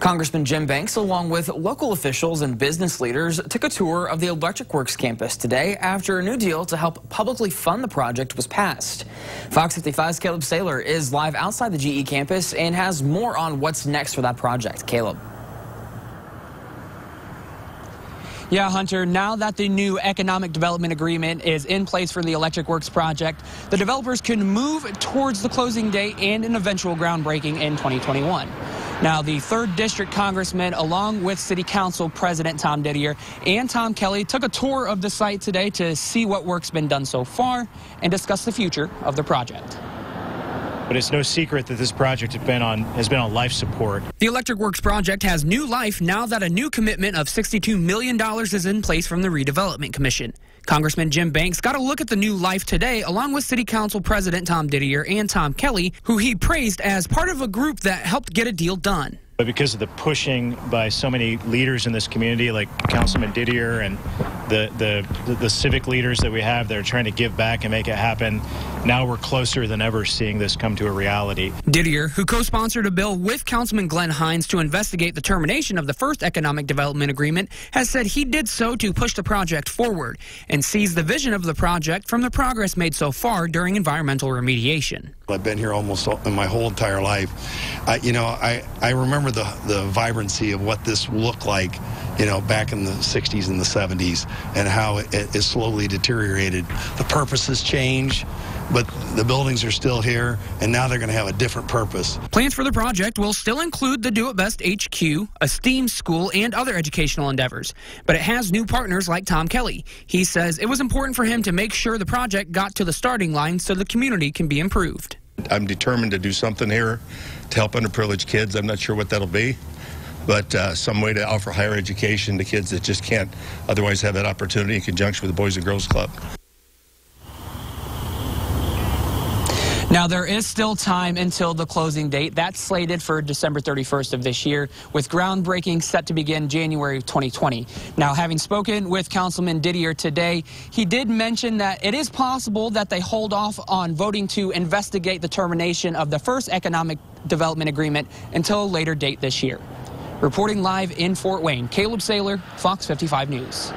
Congressman Jim Banks, along with local officials and business leaders, took a tour of the Electric Works campus today after a new deal to help publicly fund the project was passed. Fox 55's Caleb Saylor is live outside the GE campus and has more on what's next for that project. Caleb. Yeah, Hunter, now that the new economic development agreement is in place for the Electric Works project, the developers can move towards the closing date and an eventual groundbreaking in 2021. Now, the 3rd District Congressman, along with City Council President Tom Didier and Tom Kelley, took a tour of the site today to see what work's been done so far and discuss the future of the project. But it's no secret that this project has been on has been on life support. The Electric Works project has new life now that a new commitment of $62 million is in place from the Redevelopment Commission. Congressman Jim Banks got a look at the new life today, along with City Council President Tom Didier and Tom Kelley, who he praised as part of a group that helped get a deal done. But because of the pushing by so many leaders in this community, like Councilman Didier and the, the, the civic leaders that we have that are trying to give back and make it happen, now we're closer than ever seeing this come to a reality. Didier, who co-sponsored a bill with Councilman Glynn Hines to investigate the termination of the first economic development agreement, has said he did so to push the project forward and sees the vision of the project from the progress made so far during environmental remediation. I've been here almost in my whole entire life. I, you know, I, I remember the, the vibrancy of what this looked like, you know, back in the 60s and the 70s and how it, it slowly deteriorated. The purposes change but the buildings are still here, and now they're going to have a different purpose. Plans for the project will still include the Do It Best HQ, a STEAM school, and other educational endeavors. But it has new partners like Tom Kelley. He says it was important for him to make sure the project got to the starting line so the community can be improved. I'm determined to do something here to help underprivileged kids. I'm not sure what that'll be but uh, some way to offer higher education to kids that just can't otherwise have that opportunity in conjunction with the Boys and Girls Club. Now, there is still time until the closing date. That's slated for December 31st of this year, with groundbreaking set to begin January of 2020. Now, having spoken with Councilman Didier today, he did mention that it is possible that they hold off on voting to investigate the termination of the first economic development agreement until a later date this year. Reporting live in Fort Wayne, Caleb Saylor, Fox 55 News.